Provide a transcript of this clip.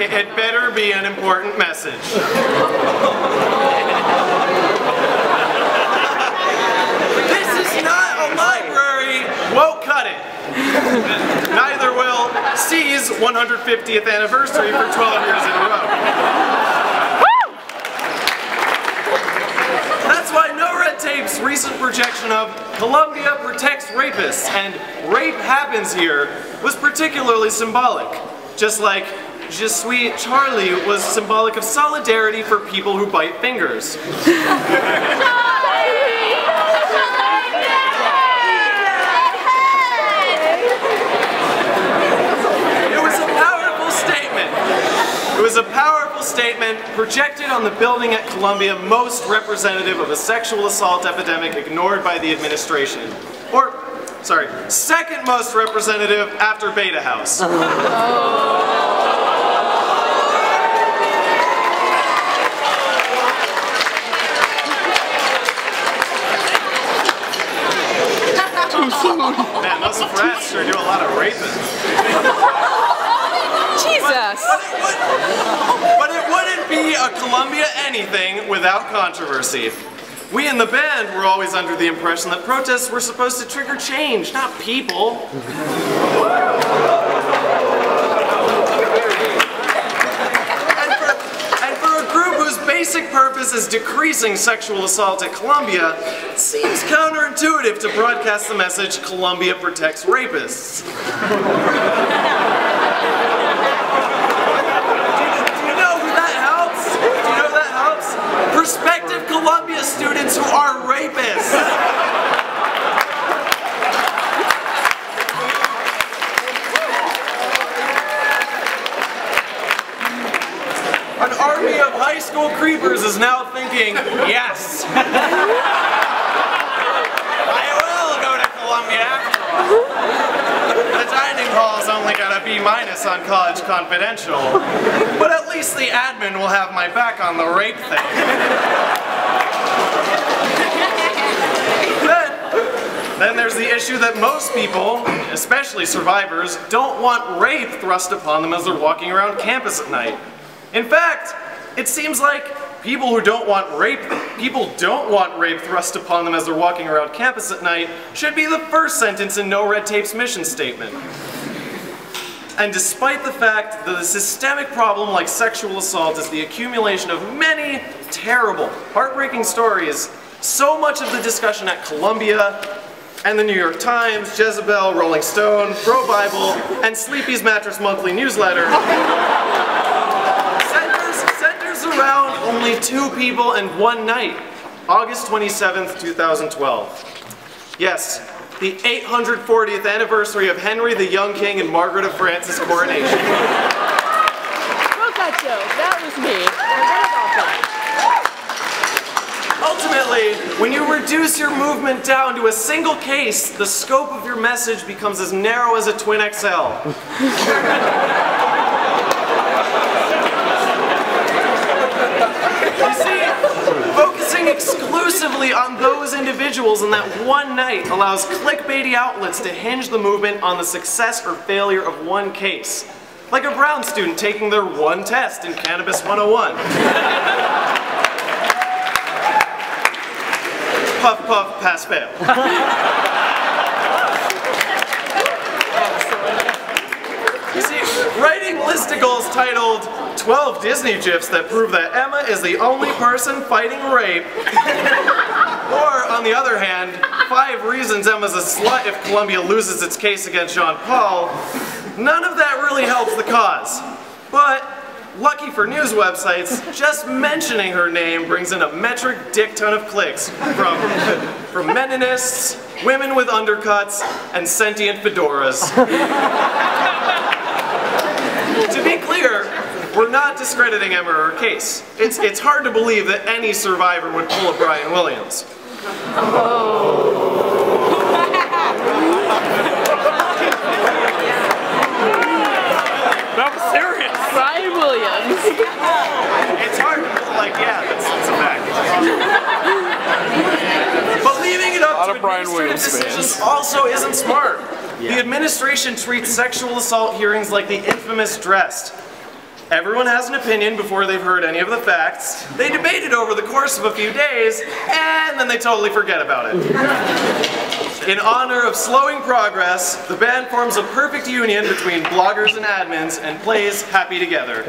it, it better be an important message. this is not a library. Won't cut it. Neither will SEAS 150th anniversary for 12 years in a row. That's why No Red Tape's recent projection of Columbia protects rapists and rape happens here was particularly symbolic. Just like Je suis Charlie was symbolic of solidarity for people who bite fingers. It was a powerful statement. It was a powerful statement projected on the building at Columbia most representative of a sexual assault epidemic ignored by the administration. Or, sorry, second most representative after Beta House. Oh. Man, those frats sure do a lot of raping. Jesus! But it, would, but it wouldn't be a Columbia anything without controversy. We in the band were always under the impression that protests were supposed to trigger change, not people. And for, and for a group whose basic purpose is decreasing sexual assault at Columbia, seems counterintuitive to broadcast the message Columbia protects rapists. Do you know who that helps? Do you know who that helps? Prospective Columbia students who are rapists. An army of high school creepers is now thinking, yes. I will go to Columbia after all. The dining hall's only got a B minus on College Confidential. But at least the admin will have my back on the rape thing. then, then there's the issue that most people, especially survivors, don't want rape thrust upon them as they're walking around campus at night. In fact, it seems like people who don't want rape, people don't want rape thrust upon them as they're walking around campus at night should be the first sentence in No Red Tape's mission statement. And despite the fact that a systemic problem like sexual assault is the accumulation of many terrible, heartbreaking stories, so much of the discussion at Columbia and the New York Times, Jezebel, Rolling Stone, Pro Bible, and Sleepy's Mattress Monthly newsletter around only two people and one night, August 27th, 2012. Yes, the 840th anniversary of Henry the Young King and Margaret of France's coronation. Wrote that joke. That was me. Ultimately, when you reduce your movement down to a single case, the scope of your message becomes as narrow as a twin XL. You see, focusing on those individuals in that one night allows clickbaity outlets to hinge the movement on the success or failure of one case. Like a Brown student taking their one test in Cannabis 101. Puff, puff, pass, fail. You see, writing listicles titled 12 Disney GIFs that prove that Emma is the only person fighting rape, or on the other hand, five reasons Emma's a slut if Columbia loses its case against Jean Paul, none of that really helps the cause. But lucky for news websites, just mentioning her name brings in a metric dick ton of clicks from, from meninists, women with undercuts, and sentient fedoras. to be clear, we're not discrediting Emma or her case. It's, it's hard to believe that any survivor would pull a Brian Williams. That was serious. Brian Williams. It's hard to, like, yeah, that's, that's a fact. But leaving it up to Brian administrative Williams decisions fans. also isn't smart. The administration treats sexual assault hearings like the infamous dressed. Everyone has an opinion before they've heard any of the facts. They debate it over the course of a few days, and then they totally forget about it. In honor of slowing progress, the band forms a perfect union between bloggers and admins and plays Happy Together.